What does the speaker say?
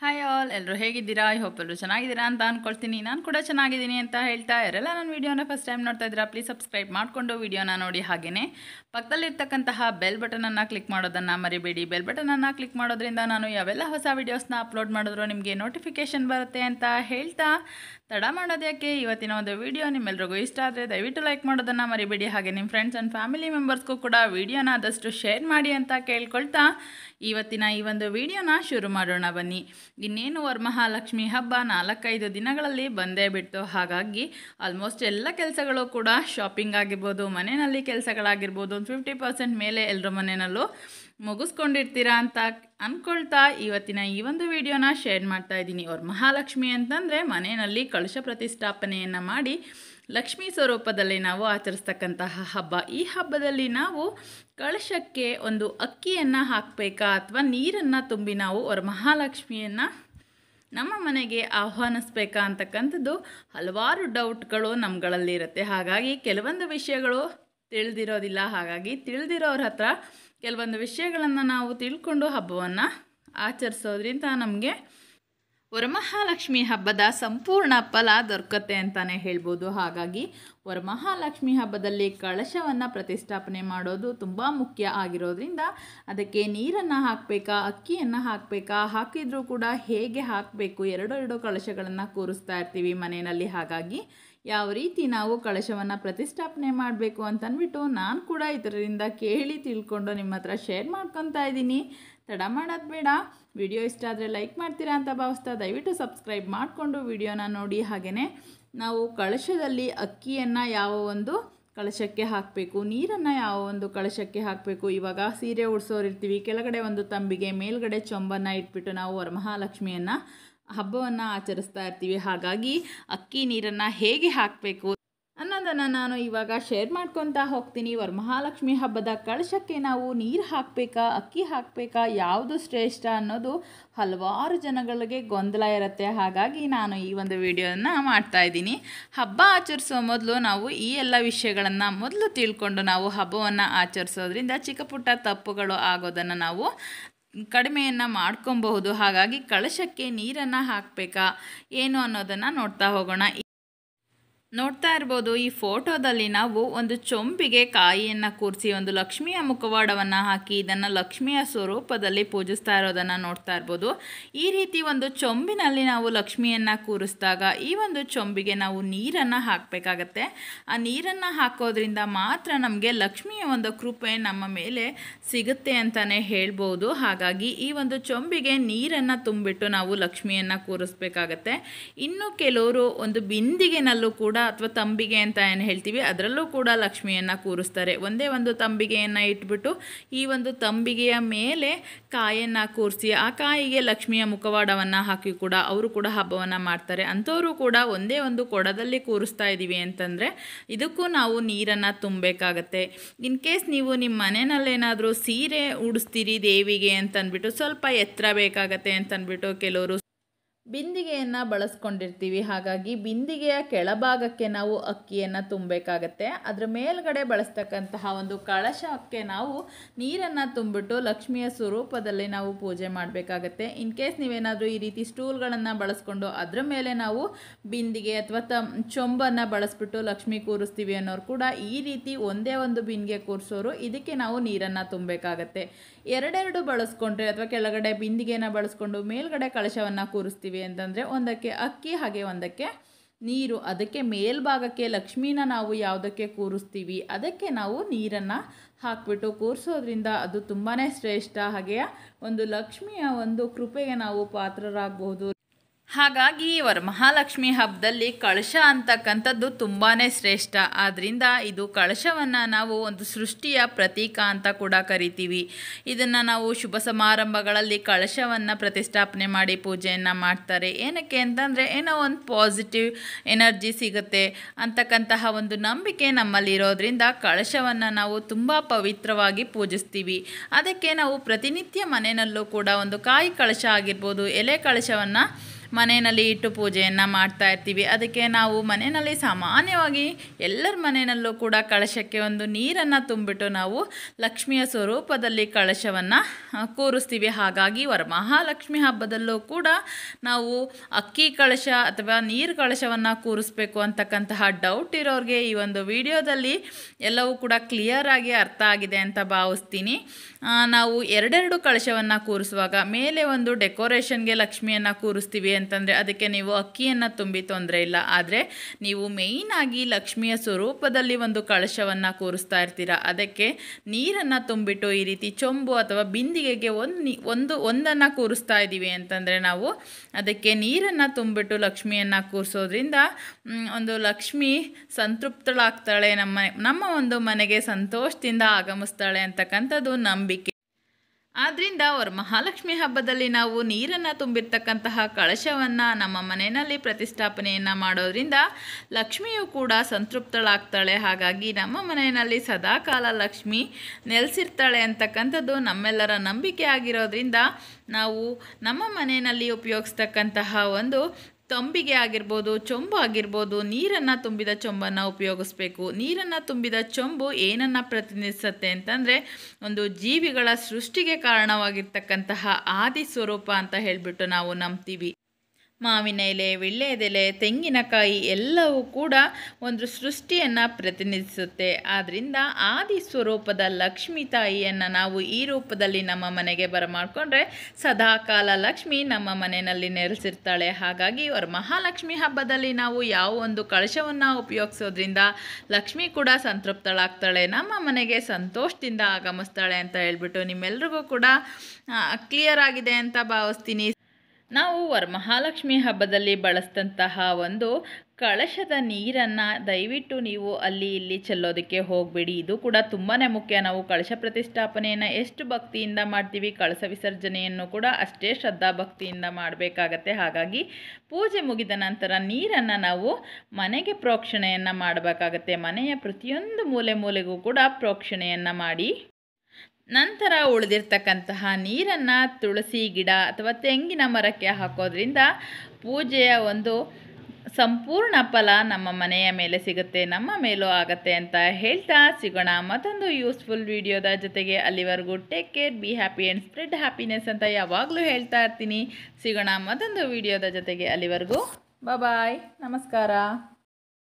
Hi all ಎಲ್ಲರೂ ಹೇಗಿದ್ದೀರಾ? I hope ಎಲ್ಲರೂ ಚೆನ್ನಾಗಿದ್ದೀರಾ ಅಂತ ಅಂದ್ಕೊಳ್ತೀನಿ ನಾನು ಕೂಡ ಚೆನ್ನಾಗಿದ್ದೀನಿ ಅಂತ ಹೇಳ್ತಾ ಯಾರೆಲ್ಲ ನನ್ನ ವೀಡಿಯೋನ ಫಸ್ಟ್ ಟೈಮ್ ನೋಡ್ತಾ ಇದ್ದೀರಾ ಪ್ಲೀಸ್ ಸಬ್ಸ್ಕ್ರೈಬ್ ಮಾಡಿಕೊಂಡು ವೀಡಿಯೋನ ನೋಡಿ ಹಾಗೆಯೇ ಪಕ್ಕದಲ್ಲಿರ್ತಕ್ಕಂತಹ ಬೆಲ್ ಬಟನನ್ನು ಕ್ಲಿಕ್ ಮಾಡೋದನ್ನು ಮರಿಬೇಡಿ. ಬೆಲ್ ಬಟನನ್ನು ಕ್ಲಿಕ್ ಮಾಡೋದ್ರಿಂದ ನಾನು ಯಾವೆಲ್ಲ ಹೊಸ ವೀಡಿಯೋಸ್ನ ಅಪ್ಲೋಡ್ ಮಾಡಿದ್ರು ನಿಮಗೆ ನೋಟಿಫಿಕೇಷನ್ ಬರುತ್ತೆ ಅಂತ ಹೇಳ್ತಾ ತಡ ಮಾಡೋದಕ್ಕೆ ಇವತ್ತಿನ ಒಂದು ವೀಡಿಯೋ ನಿಮ್ಮೆಲ್ರಿಗೂ ಇಷ್ಟ ಆದರೆ ದಯವಿಟ್ಟು ಲೈಕ್ ಮಾಡೋದನ್ನು ಮರಿಬೇಡಿ. ಹಾಗೆ ನಿಮ್ಮ ಫ್ರೆಂಡ್ಸ್ ಆ್ಯಂಡ್ ಫ್ಯಾಮಿಲಿ ಮೆಂಬರ್ಸ್ಗೂ ಕೂಡ ವೀಡಿಯೋನ ಆದಷ್ಟು ಶೇರ್ ಮಾಡಿ ಅಂತ ಕೇಳ್ಕೊಳ್ತಾ ಇವತ್ತಿನ ಈ ಒಂದು ವಿಡಿಯೋನ ಶುರು ಮಾಡೋಣ ಬನ್ನಿ. ಇನ್ನೇನು ವರಮಹಾಲಕ್ಷ್ಮಿ ಹಬ್ಬ ನಾಲ್ಕೈದು ದಿನಗಳಲ್ಲಿ ಬಂದೇ ಬಿಡ್ತು ಹಾಗಾಗಿ ಆಲ್ಮೋಸ್ಟ್ ಎಲ್ಲ ಕೆಲಸಗಳು ಕೂಡ ಶಾಪಿಂಗ್ ಆಗಿರ್ಬೋದು, ಮನೆಯಲ್ಲಿ ಕೆಲಸಗಳಾಗಿರ್ಬೋದು ಒಂದು ಫಿಫ್ಟಿ ಪರ್ಸೆಂಟ್ ಮೇಲೆ ಎಲ್ಲರ ಮನೆಯಲ್ಲೂ ಮುಗಿಸ್ಕೊಂಡಿರ್ತೀರಾ ಅಂತ ಅಂದ್ಕೊಳ್ತಾ ಇವತ್ತಿನ ಈ ಒಂದು ವಿಡಿಯೋನ ಶೇರ್ ಮಾಡ್ತಾ ಇದ್ದೀನಿ. ಅವ್ರ ಮಹಾಲಕ್ಷ್ಮಿ ಅಂತಂದರೆ ಮನೆಯಲ್ಲಿ ಕಳಶ ಪ್ರತಿಷ್ಠಾಪನೆಯನ್ನು ಮಾಡಿ ಲಕ್ಷ್ಮೀ ಸ್ವರೂಪದಲ್ಲಿ ನಾವು ಆಚರಿಸ್ತಕ್ಕಂತಹ ಹಬ್ಬ. ಈ ಹಬ್ಬದಲ್ಲಿ ನಾವು ಕಳಶಕ್ಕೆ ಒಂದು ಅಕ್ಕಿಯನ್ನು ಹಾಕಬೇಕಾ ಅಥವಾ ನೀರನ್ನು ತುಂಬಿ ನಾವು ಅವರ ಮಹಾಲಕ್ಷ್ಮಿಯನ್ನು ನಮ್ಮ ಮನೆಗೆ ಆಹ್ವಾನಿಸ್ಬೇಕಾ ಅಂತಕ್ಕಂಥದ್ದು ಹಲವಾರು ಡೌಟ್ಗಳು ನಮ್ಗಳಲ್ಲಿರುತ್ತೆ ಹಾಗಾಗಿ ಕೆಲವೊಂದು ವಿಷಯಗಳು ತಿಳಿದಿರೋದಿಲ್ಲ. ಹಾಗಾಗಿ ತಿಳಿದಿರೋರ ಹತ್ರ ಕೆಲವೊಂದು ವಿಷಯಗಳನ್ನು ನಾವು ತಿಳ್ಕೊಂಡು ಹಬ್ಬವನ್ನು ಆಚರಿಸೋದ್ರಿಂದ ನಮಗೆ ವರಮಹಾಲಕ್ಷ್ಮಿ ಹಬ್ಬದ ಸಂಪೂರ್ಣ ಫಲ ದೊರಕತ್ತೆ ಅಂತಲೇ ಹೇಳ್ಬೋದು. ಹಾಗಾಗಿ ವರಮಹಾಲಕ್ಷ್ಮಿ ಹಬ್ಬದಲ್ಲಿ ಕಳಶವನ್ನು ಪ್ರತಿಷ್ಠಾಪನೆ ಮಾಡೋದು ತುಂಬ ಮುಖ್ಯ ಆಗಿರೋದ್ರಿಂದ ಅದಕ್ಕೆ ನೀರನ್ನು ಹಾಕಬೇಕಾ, ಅಕ್ಕಿಯನ್ನು ಹಾಕಬೇಕಾ, ಹಾಕಿದರೂ ಕೂಡ ಹೇಗೆ ಹಾಕಬೇಕು ಎರಡೆರಡು ಎರಡು ಕಳಶಗಳನ್ನು ಕೂರಿಸ್ತಾ ಇರ್ತೀವಿ ಮನೆಯಲ್ಲಿ. ಹಾಗಾಗಿ ಯಾವ ರೀತಿ ನಾವು ಕಳಶವನ್ನು ಪ್ರತಿಷ್ಠಾಪನೆ ಮಾಡಬೇಕು ಅಂತಂದ್ಬಿಟ್ಟು ನಾನು ಕೂಡ ಇದರಿಂದ ಕೇಳಿ ತಿಳ್ಕೊಂಡು ನಿಮ್ಮ ಹತ್ರ ಶೇರ್ ಮಾಡ್ಕೊತಾ ಇದ್ದೀನಿ. ತಡ ಮಾಡೋದು ಬೇಡ. ವಿಡಿಯೋ ಇಷ್ಟ ಆದರೆ ಲೈಕ್ ಮಾಡ್ತೀರಾ ಅಂತ ಭಾವಿಸ್ತಾ ದಯವಿಟ್ಟು ಸಬ್ಸ್ಕ್ರೈಬ್ ಮಾಡಿಕೊಂಡು ವಿಡಿಯೋನ ನೋಡಿ. ಹಾಗೆಯೇ ನಾವು ಕಳಶದಲ್ಲಿ ಅಕ್ಕಿಯನ್ನು ಯಾವ ಒಂದು ಕಳಶಕ್ಕೆ ಹಾಕಬೇಕು, ನೀರನ್ನು ಯಾವ ಒಂದು ಕಳಶಕ್ಕೆ ಹಾಕಬೇಕು, ಇವಾಗ ಸೀರೆ ಉಡ್ಸೋರಿರ್ತೀವಿ, ಕೆಳಗಡೆ ಒಂದು ತಂಬಿಗೆ, ಮೇಲ್ಗಡೆ ಚೊಂಬನ್ನು ಇಟ್ಬಿಟ್ಟು ನಾವು ವರಮಹಾಲಕ್ಷ್ಮಿಯನ್ನು ಹಬ್ಬವನ್ನು ಆಚರಿಸ್ತಾ ಇರ್ತೀವಿ. ಹಾಗಾಗಿ ಅಕ್ಕಿ ನೀರನ್ನು ಹೇಗೆ ಹಾಕಬೇಕು ಅನ್ನೋದನ್ನು ನಾನು ಇವಾಗ ಶೇರ್ ಮಾಡ್ಕೊತಾ ಹೋಗ್ತೀನಿ. ವರಮಹಾಲಕ್ಷ್ಮಿ ಹಬ್ಬದ ಕಳಶಕ್ಕೆ ನಾವು ನೀರು ಹಾಕಬೇಕಾ, ಅಕ್ಕಿ ಹಾಕಬೇಕಾ, ಯಾವುದು ಶ್ರೇಷ್ಠ ಅನ್ನೋದು ಹಲವಾರು ಜನಗಳಿಗೆ ಗೊಂದಲ ಇರುತ್ತೆ. ಹಾಗಾಗಿ ನಾನು ಈ ಒಂದು ವಿಡಿಯೋನ ಮಾಡ್ತಾ ಇದ್ದೀನಿ. ಹಬ್ಬ ಆಚರಿಸೋ ಮೊದಲು ನಾವು ಈ ಎಲ್ಲ ವಿಷಯಗಳನ್ನು ಮೊದಲು ತಿಳ್ಕೊಂಡು ನಾವು ಹಬ್ಬವನ್ನು ಆಚರಿಸೋದ್ರಿಂದ ಚಿಕ್ಕ ಪುಟ್ಟ ತಪ್ಪುಗಳು ಆಗೋದನ್ನು ನಾವು ಕಡಿಮೆಯನ್ನು ಮಾಡ್ಕೊಬಹುದು. ಹಾಗಾಗಿ ಕಳಶಕ್ಕೆ ನೀರನ್ನು ಹಾಕಬೇಕಾ? ಏನು ಅನ್ನೋದನ್ನು ನೋಡ್ತಾ ಹೋಗೋಣ. ನೋಡ್ತಾ ಇರ್ಬೋದು, ಈ ಫೋಟೋದಲ್ಲಿ ನಾವು ಒಂದು ಚೊಂಬಿಗೆ ಕಾಯಿಯನ್ನು ಕೂರಿಸಿ, ಒಂದು ಲಕ್ಷ್ಮಿಯ ಮುಖವಾಡವನ್ನು ಹಾಕಿ, ಇದನ್ನು ಲಕ್ಷ್ಮಿಯ ಸ್ವರೂಪದಲ್ಲಿ ಪೂಜಿಸ್ತಾ ಇರೋದನ್ನು ನೋಡ್ತಾ ಇರ್ಬೋದು. ಈ ರೀತಿ ಒಂದು ಚೊಂಬಿನಲ್ಲಿ ನಾವು ಲಕ್ಷ್ಮಿಯನ್ನು ಕೂರಿಸಿದಾಗ, ಈ ಒಂದು ಚೊಂಬಿಗೆ ನಾವು ನೀರನ್ನು ಹಾಕಬೇಕಾಗತ್ತೆ. ಆ ನೀರನ್ನು ಹಾಕೋದ್ರಿಂದ ಮಾತ್ರ ನಮಗೆ ಲಕ್ಷ್ಮಿಯ ಒಂದು ಕೃಪೆ ನಮ್ಮ ಮೇಲೆ ಸಿಗುತ್ತೆ ಅಂತಲೇ ಹೇಳ್ಬೋದು. ಹಾಗಾಗಿ ಈ ಒಂದು ಚೊಂಬಿಗೆ ನೀರನ್ನು ತುಂಬಿಟ್ಟು ನಾವು ಲಕ್ಷ್ಮಿಯನ್ನು ಕೂರಿಸ್ಬೇಕಾಗತ್ತೆ. ಇನ್ನು ಕೆಲವರು ಒಂದು ಬಿಂದಿಗೆನಲ್ಲೂ ಕೂಡ ಅಥವಾ ತಂಬಿಗೆ ಅಂತ ಏನು ಹೇಳ್ತೀವಿ, ಅದರಲ್ಲೂ ಕೂಡ ಲಕ್ಷ್ಮಿಯನ್ನು ಕೂರಿಸ್ತಾರೆ. ಒಂದೇ ಒಂದು ತಂಬಿಗೆಯನ್ನು ಇಟ್ಬಿಟ್ಟು ಈ ಒಂದು ತಂಬಿಗೆಯ ಮೇಲೆ ಕಾಯನ್ನು ಕೂರಿಸಿ, ಆ ಕಾಯಿಗೆ ಲಕ್ಷ್ಮಿಯ ಮುಖವಾಡವನ್ನು ಹಾಕಿ ಕೂಡ ಅವರು ಕೂಡ ಹಬ್ಬವನ್ನು ಮಾಡ್ತಾರೆ. ಅಂಥವರು ಕೂಡ ಒಂದೇ ಒಂದು ಕೊಡದಲ್ಲಿ ಕೂರಿಸ್ತಾ ಇದ್ದೀವಿ ಅಂತಂದರೆ ಇದಕ್ಕೂ ನಾವು ನೀರನ್ನು ತುಂಬಬೇಕಾಗತ್ತೆ. ಇನ್ ಕೇಸ್ ನೀವು ನಿಮ್ಮ ಮನೆಯಲ್ಲೇನಾದರೂ ಸೀರೆ ಉಡಿಸ್ತೀರಿ ದೇವಿಗೆ ಅಂತಂದ್ಬಿಟ್ಟು ಸ್ವಲ್ಪ ಎತ್ತರ ಬೇಕಾಗತ್ತೆ ಅಂತಂದ್ಬಿಟ್ಟು ಕೆಲವರು ಬಿಂದಿಗೆಯನ್ನು ಬಳಸ್ಕೊಂಡಿರ್ತೀವಿ. ಹಾಗಾಗಿ ಬಿಂದಿಗೆಯ ಕೆಳಭಾಗಕ್ಕೆ ನಾವು ಅಕ್ಕಿಯನ್ನು ತುಂಬಬೇಕಾಗತ್ತೆ. ಅದರ ಮೇಲ್ಗಡೆ ಬಳಸ್ತಕ್ಕಂತಹ ಒಂದು ಕಳಶಕ್ಕೆ ನಾವು ನೀರನ್ನು ತುಂಬಿಟ್ಟು ಲಕ್ಷ್ಮಿಯ ಸ್ವರೂಪದಲ್ಲಿ ನಾವು ಪೂಜೆ ಮಾಡಬೇಕಾಗತ್ತೆ. ಇನ್ ಕೇಸ್ ನೀವೇನಾದರೂ ಈ ರೀತಿ ಸ್ಟೂಲ್ಗಳನ್ನು ಬಳಸ್ಕೊಂಡು ಅದರ ಮೇಲೆ ನಾವು ಬಿಂದಿಗೆ ಅಥವಾ ತ ಚೊಂಬನ್ನು ಬಳಸ್ಬಿಟ್ಟು ಲಕ್ಷ್ಮಿ ಕೂರಿಸ್ತೀವಿ ಅನ್ನೋರು ಕೂಡ ಈ ರೀತಿ ಒಂದೇ ಒಂದು ಬಿಂದಿಗೆ ಕೂರಿಸೋರು ಇದಕ್ಕೆ ನಾವು ನೀರನ್ನು ತುಂಬಬೇಕಾಗತ್ತೆ. ಎರಡೆರಡು ಬಳಸ್ಕೊಂಡ್ರೆ ಅಥವಾ ಕೆಳಗಡೆ ಬಿಂದಿಗೆಯನ್ನು ಬಳಸ್ಕೊಂಡು ಮೇಲ್ಗಡೆ ಕಳಶವನ್ನು ಕೂರಿಸ್ತೀವಿ ಅಂತಂದರೆ ಒಂದಕ್ಕೆ ಅಕ್ಕಿ, ಹಾಗೆ ಒಂದಕ್ಕೆ ನೀರು. ಅದಕ್ಕೆ ಮೇಲ್ಭಾಗಕ್ಕೆ ಲಕ್ಷ್ಮೀನ ನಾವು ಯಾವುದಕ್ಕೆ ಕೂರಿಸ್ತೀವಿ? ಅದಕ್ಕೆ ನಾವು ನೀರನ್ನು ಹಾಕ್ಬಿಟ್ಟು ಕೂರಿಸೋದ್ರಿಂದ ಅದು ತುಂಬಾ ಶ್ರೇಷ್ಠ. ಹಾಗೆಯ ಒಂದು ಲಕ್ಷ್ಮಿಯ ಒಂದು ಕೃಪೆಗೆ ನಾವು ಪಾತ್ರರಾಗಬಹುದು. ಹಾಗಾಗಿ ವರಮಹಾಲಕ್ಷ್ಮಿ ಹಬ್ಬದಲ್ಲಿ ಕಳಶ ಅಂತಕ್ಕಂಥದ್ದು ತುಂಬಾ ಶ್ರೇಷ್ಠ. ಆದ್ದರಿಂದ ಇದು ಕಳಶವನ್ನು ನಾವು ಒಂದು ಸೃಷ್ಟಿಯ ಪ್ರತೀಕ ಅಂತ ಕೂಡ ಕರಿತೀವಿ. ಇದನ್ನು ನಾವು ಶುಭ ಸಮಾರಂಭಗಳಲ್ಲಿ ಕಳಶವನ್ನು ಪ್ರತಿಷ್ಠಾಪನೆ ಮಾಡಿ ಪೂಜೆಯನ್ನು ಮಾಡ್ತಾರೆ. ಏನಕ್ಕೆ ಅಂತಂದರೆ ಏನೋ ಒಂದು ಪಾಸಿಟಿವ್ ಎನರ್ಜಿ ಸಿಗುತ್ತೆ ಅಂತಕ್ಕಂತಹ ಒಂದು ನಂಬಿಕೆ ನಮ್ಮಲ್ಲಿರೋದ್ರಿಂದ ಕಳಶವನ್ನು ನಾವು ತುಂಬ ಪವಿತ್ರವಾಗಿ ಪೂಜಿಸ್ತೀವಿ. ಅದಕ್ಕೆ ನಾವು ಪ್ರತಿನಿತ್ಯ ಮನೆಯಲ್ಲೂ ಕೂಡ ಒಂದು ಕಾಯಿ ಕಳಶ ಆಗಿರ್ಬೋದು, ಎಲೆ ಕಳಶವನ್ನು ಮನೆಯಲ್ಲಿ ಇಟ್ಟು ಪೂಜೆಯನ್ನು ಮಾಡ್ತಾ ಇರ್ತೀವಿ. ಅದಕ್ಕೆ ನಾವು ಮನೆಯಲ್ಲಿ ಸಾಮಾನ್ಯವಾಗಿ ಎಲ್ಲರ ಮನೆಯಲ್ಲೂ ಕೂಡ ಕಳಶಕ್ಕೆ ಒಂದು ನೀರನ್ನು ತುಂಬಿಟ್ಟು ನಾವು ಲಕ್ಷ್ಮಿಯ ಸ್ವರೂಪದಲ್ಲಿ ಕಳಶವನ್ನು ಕೂರಿಸ್ತೀವಿ. ಹಾಗಾಗಿ ವರಮಹಾಲಕ್ಷ್ಮಿ ಹಬ್ಬದಲ್ಲೂ ಕೂಡ ನಾವು ಅಕ್ಕಿ ಕಳಶ ಅಥವಾ ನೀರು ಕಳಶವನ್ನು ಕೂರಿಸ್ಬೇಕು ಅಂತಕ್ಕಂತಹ ಡೌಟ್ ಇರೋರಿಗೆ ಈ ಒಂದು ವಿಡಿಯೋದಲ್ಲಿ ಎಲ್ಲವೂ ಕೂಡ ಕ್ಲಿಯರ್ ಆಗಿ ಅರ್ಥ ಆಗಿದೆ ಅಂತ ಭಾವಿಸ್ತೀನಿ. ನಾವು ಎರಡೆರಡು ಕಳಶವನ್ನು ಕೂರಿಸುವಾಗ ಮೇಲೆ ಒಂದು ಡೆಕೋರೇಷನ್ಗೆ ಲಕ್ಷ್ಮಿಯನ್ನು ಕೂರಿಸ್ತೀವಿ. ಅಂತಂದರೆ ಅದಕ್ಕೆ ನೀವು ಅಕ್ಕಿಯನ್ನು ತುಂಬಿ ತೊಂದರೆ ಇಲ್ಲ. ಆದರೆ ನೀವು ಮೇಯ್ನಾಗಿ ಲಕ್ಷ್ಮಿಯ ಸ್ವರೂಪದಲ್ಲಿ ಒಂದು ಕಳಶವನ್ನು ಕೂರಿಸ್ತಾ ಇರ್ತೀರ. ಅದಕ್ಕೆ ನೀರನ್ನು ತುಂಬಿಟ್ಟು ಈ ರೀತಿ ಚೊಂಬು ಅಥವಾ ಬಿಂದಿಗೆಗೆ ಒಂದು ಒಂದು, ಒಂದನ್ನು ಕೂರಿಸ್ತಾ ಇದ್ದೀವಿ ಅಂತಂದರೆ ನಾವು ಅದಕ್ಕೆ ನೀರನ್ನು ತುಂಬಿಟ್ಟು ಲಕ್ಷ್ಮಿಯನ್ನು ಕೂರಿಸೋದ್ರಿಂದ ಒಂದು ಲಕ್ಷ್ಮಿ ಸಂತೃಪ್ತಳಾಗ್ತಾಳೆ. ನಮ್ಮ ನಮ್ಮ ಒಂದು ಮನೆಗೆ ಸಂತೋಷದಿಂದ ಆಗಮಿಸ್ತಾಳೆ ಅಂತಕ್ಕಂಥದ್ದು ನಂಬಿಕೆ. ಆದ್ದರಿಂದ ಅವರ ಮಹಾಲಕ್ಷ್ಮಿ ಹಬ್ಬದಲ್ಲಿ ನಾವು ನೀರನ್ನು ತುಂಬಿರ್ತಕ್ಕಂತಹ ಕಳಶವನ್ನು ನಮ್ಮ ಮನೆಯಲ್ಲಿ ಪ್ರತಿಷ್ಠಾಪನೆಯನ್ನು ಮಾಡೋದ್ರಿಂದ ಲಕ್ಷ್ಮಿಯು ಕೂಡ ಸಂತೃಪ್ತಳಾಗ್ತಾಳೆ. ಹಾಗಾಗಿ ನಮ್ಮ ಮನೆಯಲ್ಲಿ ಸದಾಕಾಲ ಲಕ್ಷ್ಮಿ ನೆಲೆಸಿರ್ತಾಳೆ ಅಂತಕ್ಕಂಥದ್ದು ನಮ್ಮೆಲ್ಲರ ನಂಬಿಕೆ ಆಗಿರೋದ್ರಿಂದ ನಾವು ನಮ್ಮ ಮನೆಯಲ್ಲಿ ಉಪಯೋಗಿಸ್ತಕ್ಕಂತಹ ಒಂದು ತಂಬಿಗೆ ಆಗಿರ್ಬೋದು, ಚೊಂಬು ಆಗಿರ್ಬೋದು, ನೀರನ್ನು ತುಂಬಿದ ಚೊಂಬನ್ನು ಉಪಯೋಗಿಸ್ಬೇಕು. ನೀರನ್ನು ತುಂಬಿದ ಚೊಂಬು ಏನನ್ನು ಪ್ರತಿನಿಧಿಸುತ್ತೆ ಅಂತಂದರೆ ಒಂದು ಜೀವಿಗಳ ಸೃಷ್ಟಿಗೆ ಕಾರಣವಾಗಿರ್ತಕ್ಕಂತಹ ಆದಿ ಸ್ವರೂಪ ಅಂತ ಹೇಳಿಬಿಟ್ಟು ನಾವು ನಂಬ್ತೀವಿ. ಮಾವಿನ ಎಲೆ ವಿಳ್ಳೆದೆಲೆ ತೆಂಗಿನಕಾಯಿ ಎಲ್ಲವೂ ಕೂಡ ಒಂದು ಸೃಷ್ಟಿಯನ್ನು ಪ್ರತಿನಿಧಿಸುತ್ತೆ. ಆದ್ದರಿಂದ ಆದಿ ಸ್ವರೂಪದ ಲಕ್ಷ್ಮೀ ತಾಯಿಯನ್ನು ನಾವು ಈ ರೂಪದಲ್ಲಿ ನಮ್ಮ ಮನೆಗೆ ಬರಮಾಡಿಕೊಂಡ್ರೆ ಸದಾಕಾಲ ಲಕ್ಷ್ಮಿ ನಮ್ಮ ಮನೆಯಲ್ಲಿ ನೆಲೆಸಿರ್ತಾಳೆ. ಹಾಗಾಗಿ ಅವರ ಮಹಾಲಕ್ಷ್ಮಿ ಹಬ್ಬದಲ್ಲಿ ನಾವು ಯಾವ ಒಂದು ಕಳಶವನ್ನು ಉಪಯೋಗಿಸೋದ್ರಿಂದ ಲಕ್ಷ್ಮಿ ಕೂಡ ಸಂತೃಪ್ತಳಾಗ್ತಾಳೆ, ನಮ್ಮ ಮನೆಗೆ ಸಂತೋಷದಿಂದ ಆಗಮಿಸ್ತಾಳೆ ಅಂತ ಹೇಳ್ಬಿಟ್ಟು ನಿಮ್ಮೆಲ್ರಿಗೂ ಕೂಡ ಕ್ಲಿಯರ್ ಆಗಿದೆ ಅಂತ ಭಾವಿಸ್ತೀನಿ. ನಾವು ವರಮಹಾಲಕ್ಷ್ಮಿ ಹಬ್ಬದಲ್ಲಿ ಬಳಸಿದಂತಹ ಒಂದು ಕಳಶದ ನೀರನ್ನು ದಯವಿಟ್ಟು ನೀವು ಅಲ್ಲಿ ಇಲ್ಲಿ ಚೆಲ್ಲೋದಕ್ಕೆ ಹೋಗಬೇಡಿ. ಇದು ಕೂಡ ತುಂಬಾ ಮುಖ್ಯ. ನಾವು ಕಳಶ ಪ್ರತಿಷ್ಠಾಪನೆಯನ್ನು ಎಷ್ಟು ಭಕ್ತಿಯಿಂದ ಮಾಡ್ತೀವಿ, ಕಳಶ ವಿಸರ್ಜನೆಯನ್ನು ಕೂಡ ಅಷ್ಟೇ ಶ್ರದ್ಧಾ ಭಕ್ತಿಯಿಂದ ಮಾಡಬೇಕಾಗತ್ತೆ. ಹಾಗಾಗಿ ಪೂಜೆ ಮುಗಿದ ನಂತರ ನೀರನ್ನು ನಾವು ಮನೆಗೆ ಪ್ರೋಕ್ಷಣೆಯನ್ನು ಮಾಡಬೇಕಾಗತ್ತೆ. ಮನೆಯ ಪ್ರತಿಯೊಂದು ಮೂಲೆ ಮೂಲೆಗೂ ಕೂಡ ಪ್ರೋಕ್ಷಣೆಯನ್ನು ಮಾಡಿ. ನಂತರ ಉಳಿದಿರ್ತಕ್ಕಂತಹ ನೀರನ್ನು ತುಳಸಿ ಗಿಡ ಅಥವಾ ತೆಂಗಿನ ಮರಕ್ಕೆ ಹಾಕೋದ್ರಿಂದ ಪೂಜೆಯ ಒಂದು ಸಂಪೂರ್ಣ ಫಲ ನಮ್ಮ ಮನೆಯ ಮೇಲೆ ಸಿಗುತ್ತೆ, ನಮ್ಮ ಮೇಲೂ ಆಗತ್ತೆ ಅಂತ ಹೇಳ್ತಾ ಸಿಗೋಣ. ಮತ್ತೊಂದು ಯೂಸ್ಫುಲ್ ವಿಡಿಯೋದ ಜೊತೆಗೆ ಅಲ್ಲಿವರೆಗೂ take care be happy and spread happiness ಅಂತ ಯಾವಾಗಲೂ ಹೇಳ್ತಾ ಇರ್ತೀನಿ. ಸಿಗೋಣ ಮತ್ತೊಂದು ವಿಡಿಯೋದ ಜೊತೆಗೆ ಅಲ್ಲಿವರೆಗೂ. ಬಾಯ್ ನಮಸ್ಕಾರ.